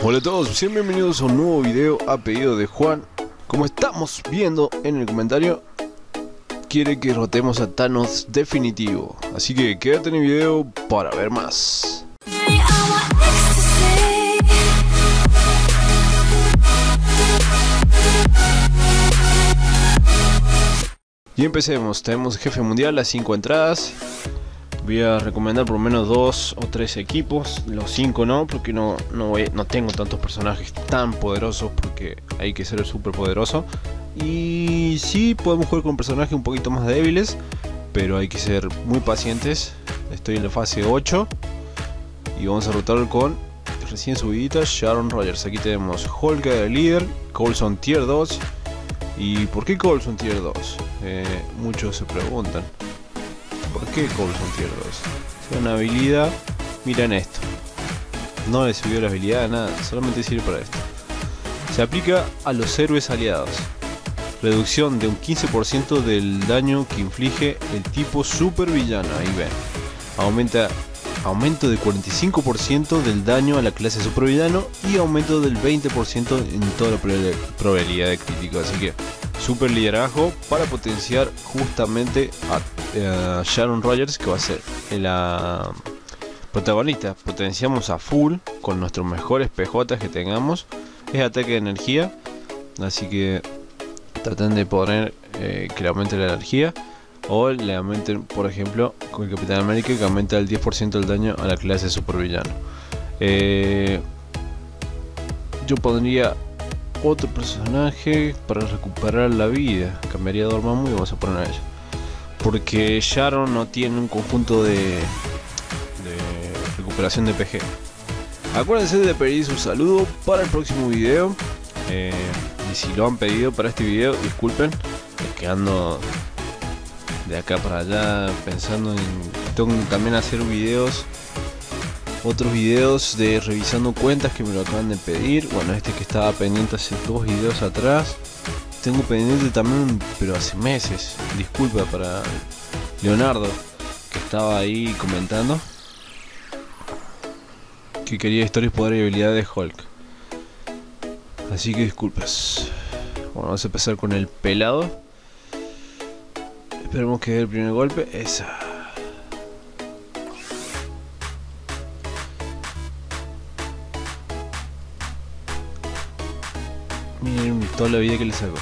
Hola a todos, sean bienvenidos a un nuevo video a pedido de Juan. Como estamos viendo en el comentario, quiere que rotemos a Thanos definitivo. Así que quédate en el video para ver más. Y empecemos, tenemos jefe mundial, las 5 entradas. Voy a recomendar por lo menos dos o tres equipos, los cinco no, porque no, no, no tengo tantos personajes tan poderosos, porque hay que ser súper poderoso. Y sí, podemos jugar con personajes un poquito más débiles, pero hay que ser muy pacientes. Estoy en la fase 8 y vamos a rotar con recién subidita Sharon Rogers. Aquí tenemos Hulk de líder, Colson tier 2. ¿Y por qué Colson tier 2? Eh, muchos se preguntan. ¿Por qué Coulson tier 2? Es una habilidad. Miren esto. No le subió la habilidad, nada, solamente sirve para esto. Se aplica a los héroes aliados. Reducción de un 15% del daño que inflige el tipo super villano. Ahí ven. Aumenta aumento de 45% del daño a la clase supervillano y aumento del 20% en toda la probabilidad de crítico. Así que super liderazgo para potenciar justamente a, eh, Sharon Rogers que va a ser la protagonista. Potenciamos a full con nuestros mejores PJ que tengamos. Es ataque de energía. Así que traten de poner eh, que le aumente la energía. O le aumenten, por ejemplo, con el Capitán América que aumenta el 10% del daño a la clase supervillano. Eh, yo pondría otro personaje para recuperar la vida. Cambiaría a Dormammu y vamos a poner a ella. Porque Sharon no tiene un conjunto de, de recuperación de PG. Acuérdense de pedir su saludo para el próximo video. Eh, y si lo han pedido para este video, disculpen. Es que ando de acá para allá pensando en tengo también hacer videos otros videos de revisando cuentas que me lo acaban de pedir. Bueno este que estaba pendiente hace dos videos atrás. Tengo pendiente también pero hace meses. Disculpa para Leonardo que estaba ahí comentando que quería historias poder y habilidad de Hulk. Así que disculpas. Bueno vamos a empezar con el pelado. Esperemos que dé el primer golpe. Esa. Miren toda la vida que le saco.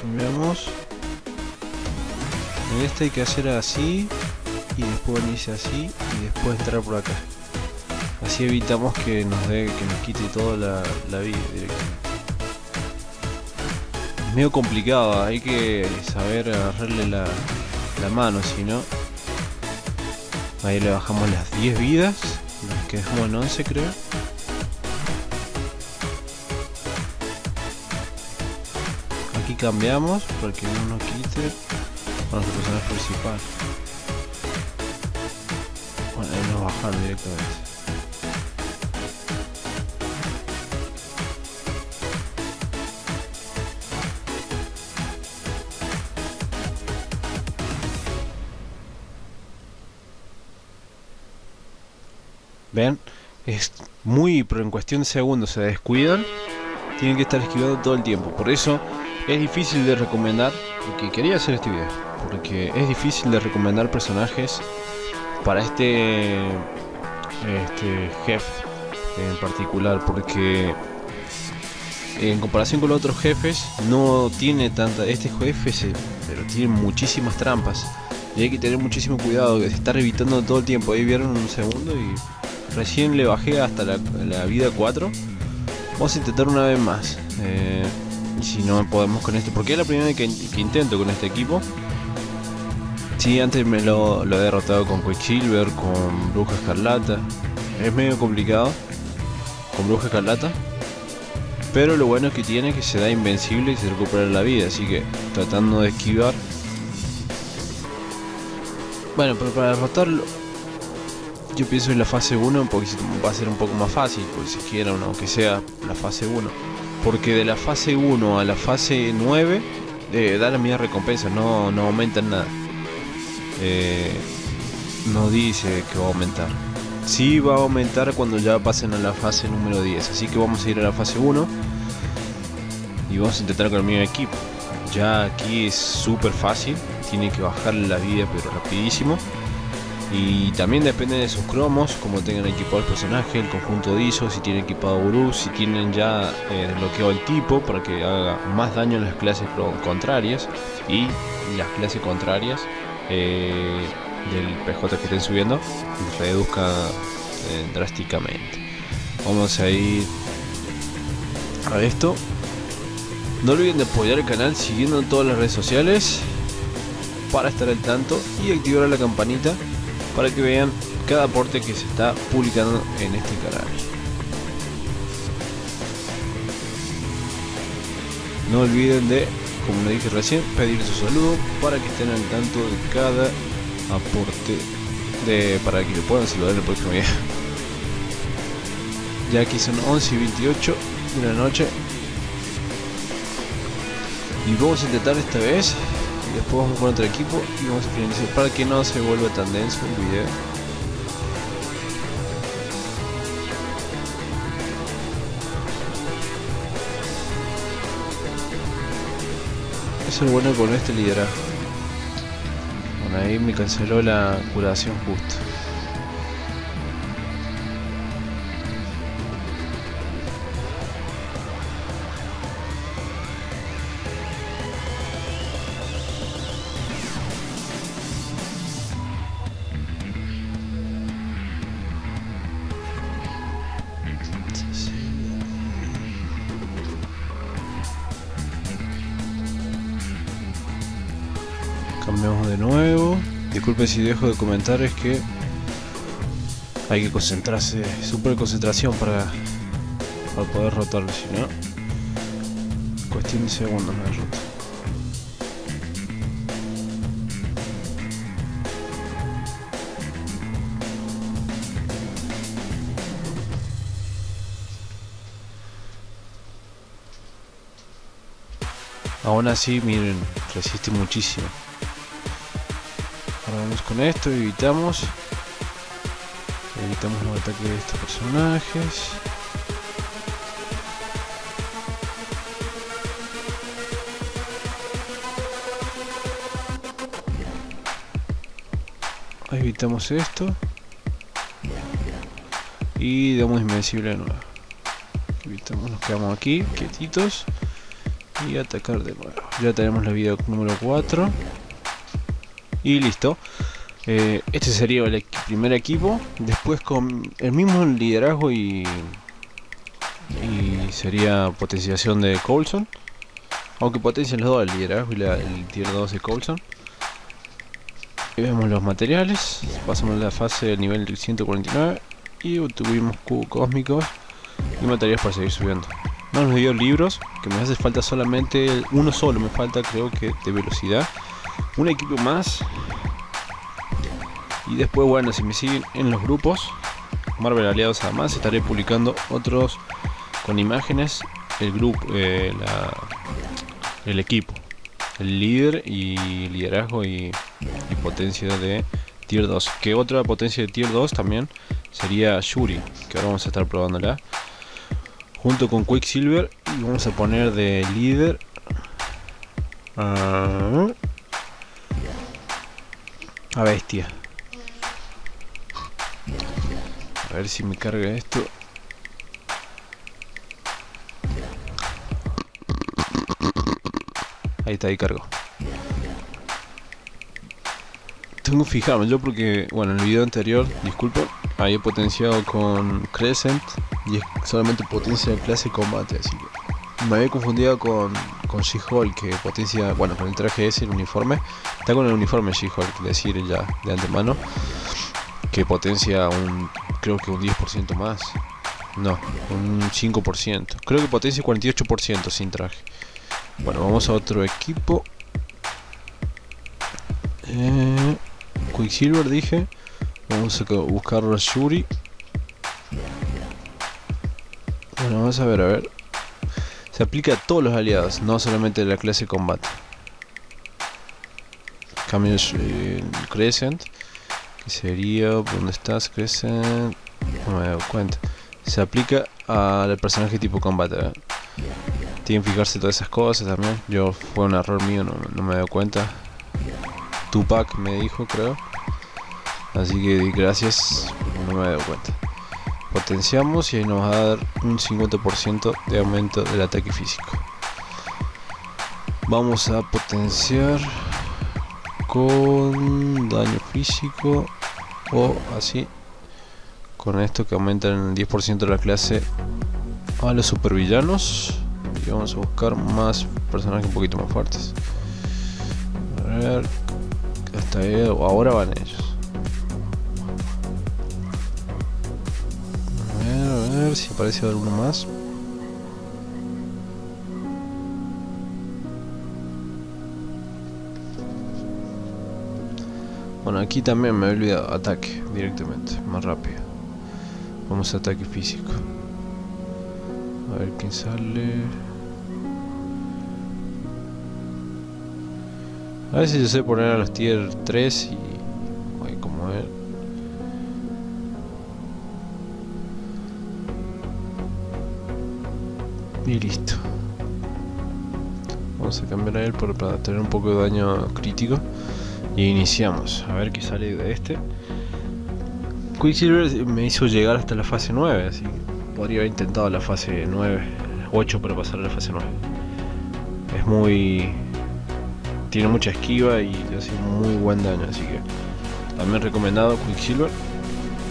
Cambiamos. En este hay que hacer así. Y después venirse así. Y después entrar por acá. Así evitamos que nos dé, que nos quite toda la, vida directamente. Medio complicado, hay que saber agarrarle la, la mano, si no. Ahí le bajamos las 10 vidas, las que dejamos en 11 creo. Aquí cambiamos para que no nos quite a nuestro personaje principal. Bueno, ahí nos bajaron directamente. Ven, es muy, pero en cuestión de segundos se descuidan, tienen que estar esquivando todo el tiempo. Por eso es difícil de recomendar, porque quería hacer este video, porque es difícil de recomendar personajes para este, este jefe en particular, porque en comparación con los otros jefes no tiene tanta este jefe se, pero tiene muchísimas trampas y hay que tener muchísimo cuidado de estar evitando todo el tiempo ahí vieron un segundo y Recién le bajé hasta la, vida 4. Vamos a intentar una vez más. Eh, si no podemos con este. Porque es la primera vez que, intento con este equipo. Sí, antes me lo, he derrotado con Quicksilver, con Bruja Escarlata. Es medio complicado con Bruja Escarlata. Pero lo bueno es que tiene que se da invencible y se recupera la vida. Así que tratando de esquivar. Bueno, pero para derrotarlo yo pienso en la fase 1 porque va a ser un poco más fácil, porque si quieren, aunque sea la fase 1. Porque de la fase 1 a la fase 9 eh, da la misma recompensa, no, no aumentan nada. Eh, no dice que va a aumentar. Sí va a aumentar cuando ya pasen a la fase número 10. Así que vamos a ir a la fase 1. Y vamos a intentar con el mismo equipo. Ya aquí es súper fácil. Tiene que bajarle la vida pero rapidísimo. Y también depende de sus cromos, como tengan equipado el personaje, el conjunto de ISO, si tienen equipado Guru, si tienen ya eh, desbloqueado el tipo para que haga más daño en las clases contrarias y las clases contrarias eh, del PJ que estén subiendo reduzca eh, drásticamente. Vamos a ir a esto. No olviden de apoyar el canal siguiendo en todas las redes sociales para estar al tanto y activar la campanita para que vean cada aporte que se está publicando en este canal. No olviden de, como le dije recién, pedir su saludo para que estén al tanto de cada aporte de, para que lo puedan saludar el próximo día. Ya aquí son 11 y 28 de la noche. Y vamos a intentar esta vez después vamos con otro equipo y vamos a finalizar para que no se vuelva tan denso el video. Eso es bueno con este liderazgo. Bueno ahí me canceló la curación justo Cambiamos de nuevo. Disculpe si dejo de comentar, es que hay que concentrarse, super concentración para, para poder rotarlo, si no, cuestión de segundos me roto. Aún así, miren, resiste muchísimo. Con esto, evitamos. Evitamos los ataques de estos personajes. Evitamos esto. Y damos invencible de nuevo. Evitamos, nos quedamos aquí, quietitos. Y atacar de nuevo. Ya tenemos la vida número 4 y listo eh, este sería el primer equipo. Después con el mismo liderazgo y y sería potenciación de Coulson. Aunque potencian los dos el liderazgo y el tier 2 de Coulson. Y vemos los materiales. Pasamos a la fase del nivel 149 y obtuvimos cubos cósmicos y materiales para seguir subiendo. No nos dio libros que me hace falta solamente uno solo. Me falta creo que de velocidad. Un equipo más y después bueno si me siguen en los grupos Marvel Aliados además estaré publicando otros con imágenes el grupo eh, el equipo el líder y liderazgo y, potencia de tier 2 que otra potencia de tier 2 también sería Shuri que ahora vamos a estar probándola junto con Quicksilver y vamos a poner de líder a bestia. A ver si me carga esto. Ahí está, ahí cargo. Tengo fijarme yo porque, bueno, en el video anterior, disculpa, había potenciado con Crescent y es solamente potencia de clase combate, así que me había confundido con con She-Hulk que potencia, bueno, con el traje ese, el uniforme, está con el uniforme She-Hulk, decir ya de antemano, que potencia un, creo que un 10% más, no, un 5%, creo que potencia 48% sin traje. Bueno, vamos a otro equipo. Eh, Quicksilver dije, vamos a buscar a Shuri. Bueno, vamos a ver, a ver. Se aplica a todos los aliados, no solamente a la clase combate. Cambio el Crescent, sería donde estás crece no me doy cuenta. Se aplica al personaje tipo combate ¿eh? tienen que fijarse todas esas cosas también. Yo fue un error mío no, no me doy cuenta. Tupac me dijo creo. Así que gracias no me doy cuenta. Potenciamos y ahí nos va a dar un 50% de aumento del ataque físico. Vamos a potenciar con daño físico o así con esto que aumenta en el 10% de la clase a los supervillanos. Y vamos a buscar más personajes un poquito más fuertes. A ver hasta ahí, ahora van ellos. A ver, a ver si aparece alguno más Bueno, aquí también me he olvidado ataque directamente, más rápido. Vamos a ataque físico. A ver quién sale. A ver si yo sé poner a los tier 3 y. Como ver. Y listo. Vamos a cambiar a él para tener un poco de daño crítico. Y iniciamos. A ver qué sale de este. Quicksilver me hizo llegar hasta la fase 9, así que podría haber intentado la fase 9, 8 para pasar a la fase 9. Es muy... Tiene mucha esquiva y hace muy buen daño, así que también recomendado Quicksilver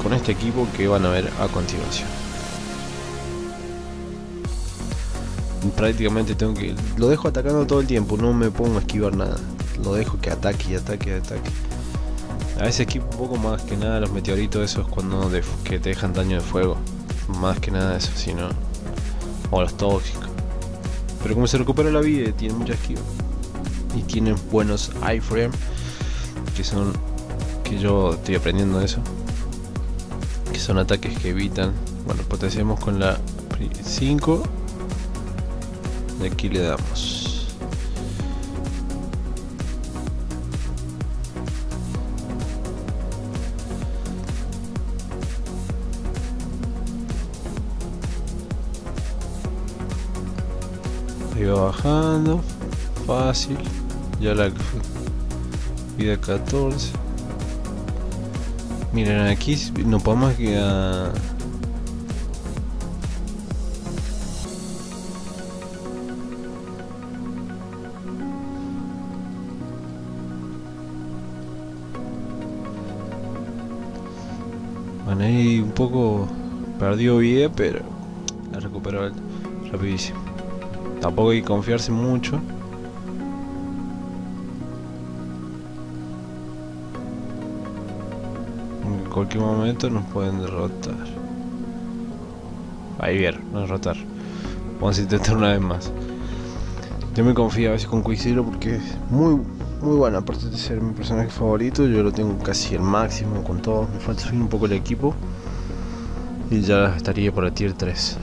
con este equipo que van a ver a continuación. Prácticamente tengo que... Lo dejo atacando todo el tiempo, no me pongo a esquivar nada lo dejo que ataque y ataque y ataque. A ese equipo un poco más que nada los meteoritos esos cuando que te dejan daño de fuego. Más que nada eso, sino o los tóxicos. Pero como se recupera la vida, tiene mucha esquiva. Y tienen buenos iframe, que son que yo estoy aprendiendo eso. Que son ataques que evitan. Bueno, potenciamos con la 5. Y aquí le damos. Bajando. Fácil. Ya la vida 14. Miren, aquí no podemos que a... Bueno, ahí un poco perdió vida, pero la recuperó rapidísimo. Tampoco hay que confiarse mucho. En cualquier momento nos pueden derrotar. Ahí vieron, no derrotar. Vamos a intentar una vez más. Yo me confío a veces con Quicksilver porque es muy, muy bueno. Aparte de ser mi personaje favorito, yo lo tengo casi el máximo con todo. Me falta subir un poco el equipo. Y ya estaría por el tier 3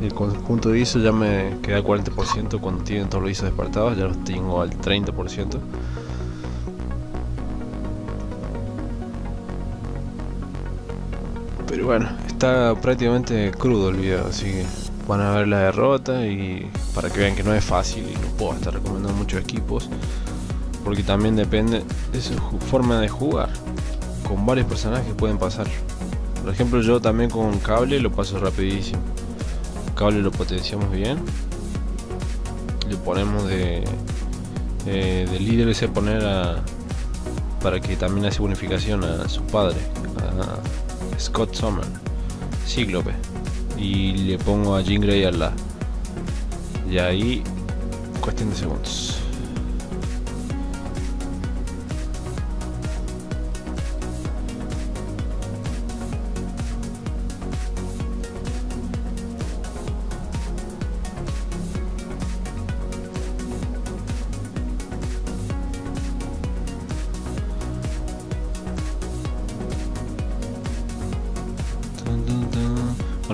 el conjunto de ISO ya me queda al 40% cuando tienen todos los ISO despertados, ya los tengo al 30%. Pero bueno, está prácticamente crudo el video, así que van a ver la derrota y para que vean que no es fácil y no puedo estar recomendando muchos equipos porque también depende de su forma de jugar. Con varios personajes pueden pasar. Por ejemplo, yo también con cable lo paso rapidísimo cable lo potenciamos bien. Le ponemos de, de líder ese poner a, para que también hace bonificación a su padre a Scott Summer Cíclope. Y le pongo a Jean Grey al lado y ahí cuestión de segundos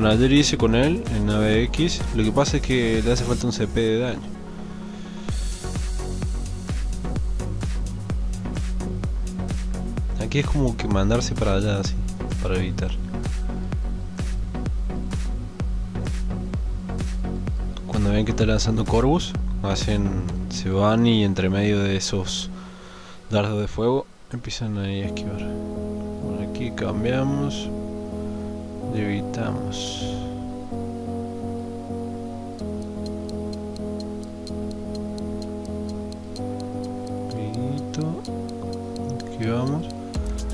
Bueno, ayer hice con él en nave X. Lo que pasa es que le hace falta un CP de daño. Aquí es como que mandarse para allá así, para evitar. Cuando ven que está lanzando Corvus, hacen, se van y entre medio de esos dardos de fuego empiezan ahí a esquivar. Por aquí cambiamos, evitamos. Esquivamos.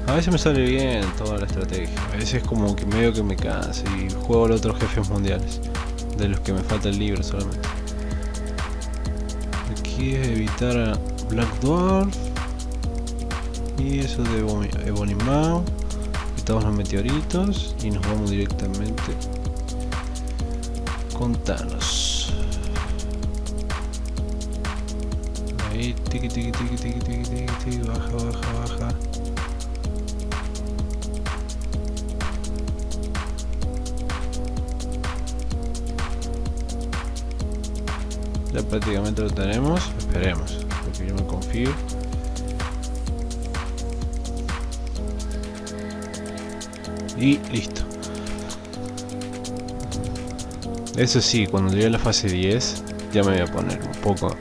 A veces me sale bien toda la estrategia, a veces como que medio que me cansa y juego los otros jefes mundiales, de los que me falta el libro solamente. Aquí es evitar a Black Dwarf y eso de Ebony. Quitamos los meteoritos y nos vamos directamente con Thanos. Ahí, tiki tiki tiki tiki tiki tiki, tiki baja, baja, baja. Ya prácticamente lo tenemos, esperemos, porque yo me confío. Y listo. Eso sí, cuando llegue a la fase 10, ya me voy a poner un poco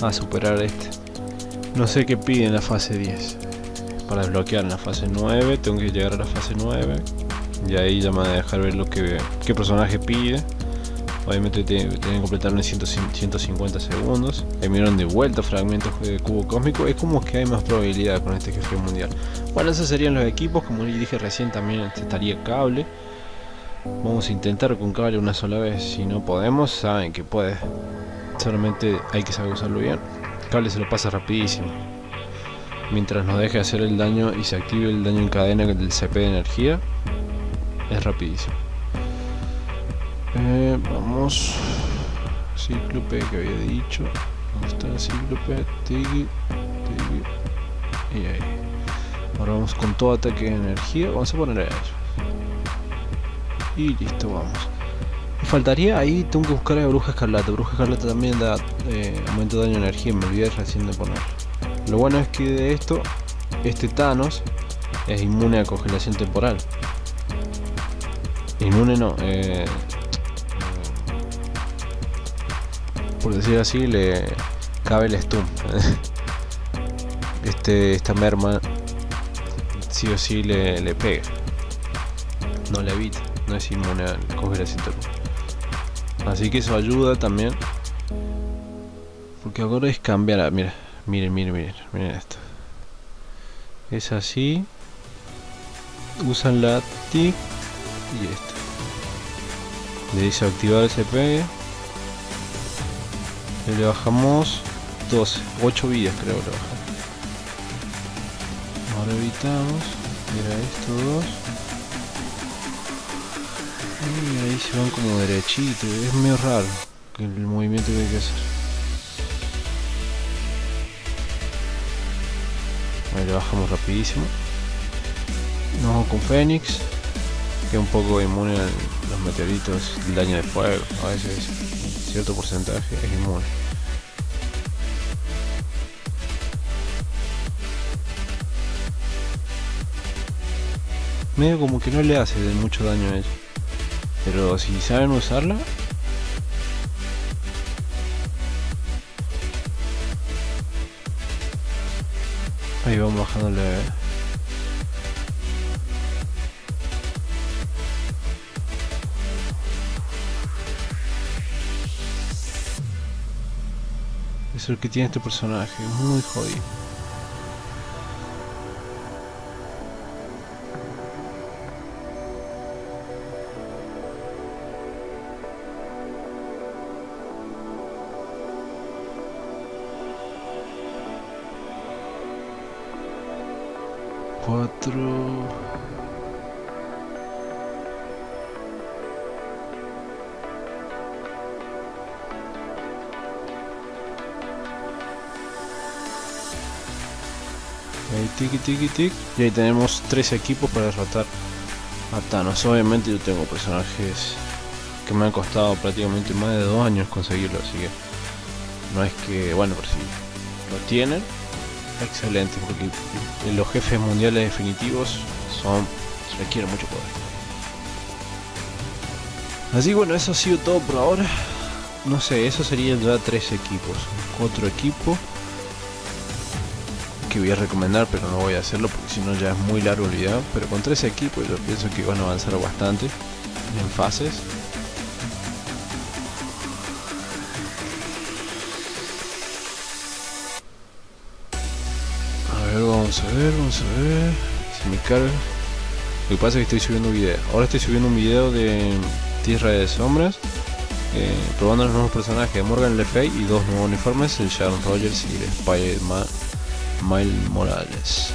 a superar este. No sé qué pide en la fase 10. Para desbloquear en la fase 9, tengo que llegar a la fase 9. Y ahí ya me va a dejar ver lo que qué personaje pide. Obviamente tienen que completarlo en 150 segundos. Eminieron de vuelta fragmentos de cubo cósmico. Es como que hay más probabilidad con este jefe mundial. Bueno, esos serían los equipos. Como dije recién, también estaría cable. Vamos a intentar con cable una sola vez. Si no podemos, saben que puede. Solamente hay que saber usarlo bien. Cable se lo pasa rapidísimo. Mientras nos deje hacer el daño y se active el daño en cadena del CP de energía, es rapidísimo. Eh, vamos. Cíclope que había dicho. ¿Dónde está cíclope? Tigi, Y ahí. Ahora vamos con todo ataque de energía. Vamos a poner a eso. Y listo, vamos. Faltaría ahí, tengo que buscar a Bruja Escarlata. Bruja Escarlata también da eh, aumento de daño de energía. Me olvidé recién de poner. Lo bueno es que de esto, este Thanos es inmune a congelación temporal. Inmune no, eh, por decir así, le cabe el stun. Este, esta merma sí o sí le, le pega. No le evita, no es inmune al congelación Así que eso ayuda también. Porque ahora es cambiar a, mira, miren, miren, miren, miren esto. Es así. Usan la TIC y esto. Le dice activar ese pegue le bajamos 12, 8 vidas creo le bajamos. Ahora evitamos. Mira esto, dos. Y ahí se van como derechito. Es medio raro el movimiento que hay que hacer. Ahí le bajamos rapidísimo. Nos vamos con Fénix. Que es un poco inmune a los meteoritos, el daño de fuego. A veces cierto porcentaje es inmune. medio como que no le hace mucho daño a ella. Pero si saben usarla... Ahí vamos bajándole... Que tiene este personaje, muy jodido. 4 tiki tiki tik y ahí tenemos tres equipos para derrotar a Thanos obviamente yo tengo personajes que me han costado prácticamente más de dos años conseguirlo así que no es que bueno por si lo tienen excelente porque los jefes mundiales definitivos son requieren mucho poder. Así bueno, eso ha sido todo por ahora. No sé, eso serían ya tres equipos. Otro equipo voy a recomendar, pero no voy a hacerlo porque si no ya es muy largo el video. Pero con tres equipos yo pienso que van a avanzar bastante en fases. A ver, vamos a ver, vamos a ver. Se me carga. Lo que pasa es que estoy subiendo un video. Ahora estoy subiendo un video de Tierra de Sombras. Eh, probando los nuevos personajes Morgan Le Fay y dos nuevos uniformes, el Sharon Rogers y el Spider-Man Miles Morales.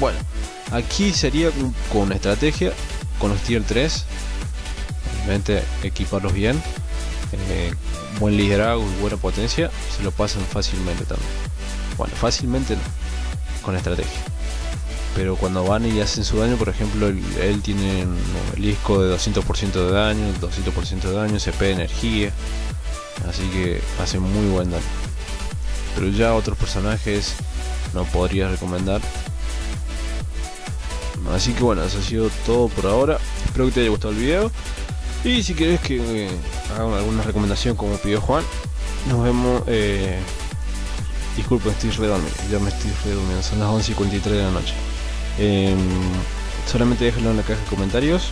Bueno, aquí sería con estrategia, con los tier 3, obviamente equiparlos bien, eh, buen liderazgo y buena potencia, se lo pasan fácilmente también. Bueno, fácilmente no, con estrategia. Pero cuando van y hacen su daño, por ejemplo, él, tiene el disco de 200% de daño, 200% de daño, CP de energía, así que hace muy buen daño. Pero ya otros personajes no podría recomendar. Así que bueno, eso ha sido todo por ahora. Espero que te haya gustado el video. Y si querés que eh, haga alguna recomendación como pidió Juan, nos vemos. Eh, disculpen, estoy redormido. Ya me estoy redormiendo. Son las 11.53 de la noche. Em, solamente déjenlo en la caja de comentarios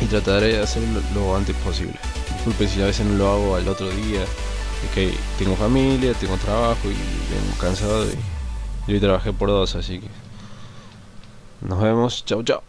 y trataré de hacerlo lo antes posible. Disculpen si a veces no lo hago al otro día. Es tengo familia, tengo trabajo y vengo cansado. Y, y hoy trabajé por dos, así que nos vemos. Chao, chao.